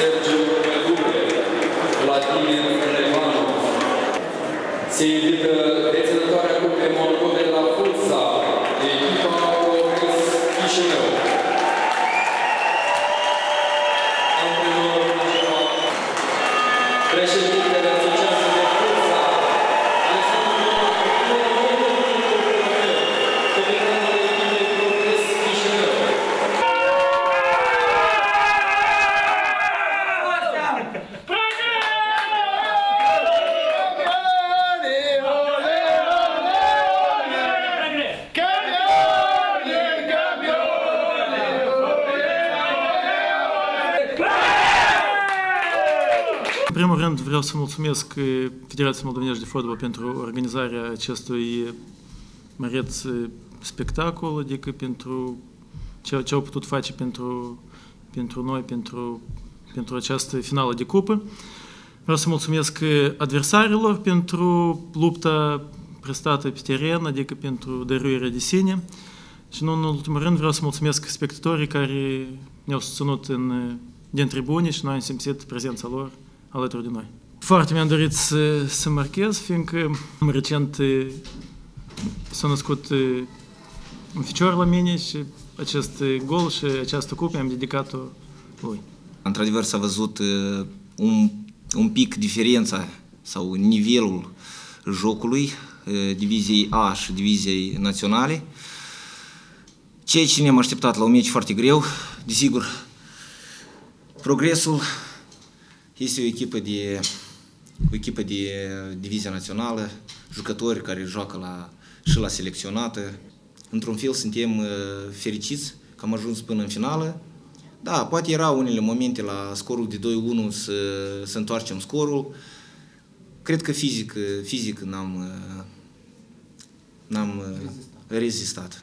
Sergiu Pădure, Vladimir Levanov. Se invită deținătoarea cu memorul primul rând vreau să mulțumesc eh, Federației Moldovenești de Fotbal pentru organizarea acestui măreț eh, spectacol, adică pentru ce, ce au putut face pentru, pentru noi, pentru, pentru această finală de cupă. Vreau să mulțumesc eh, adversarilor pentru lupta prestată pe teren, adică pentru dăruirea de sine. Și nu în ultimul rând vreau să mulțumesc spectatorii care ne-au susținut în, din tribune și noi am simțit prezența lor alături de noi. Foarte mi-am dorit să, să marchez, fiindcă recent eh, s-a născut eh, un ficior la mine și acest eh, gol și această cupă am dedicat-o lui. Într-adevăr s-a văzut uh, un, un pic diferența sau nivelul jocului uh, diviziei A și diviziei naționale. Ceea ce ne-am așteptat la un meci foarte greu, desigur, progresul este o echipă de, o echipă de divizia națională, jucători care joacă la, și la selecționată. Într-un fel suntem uh, fericiți că am ajuns până în finală. Da, poate era unele momente la scorul de 2-1 să, să întoarcem scorul. Cred că fizic, uh, fizic n-am, uh, n-am rezistat. rezistat.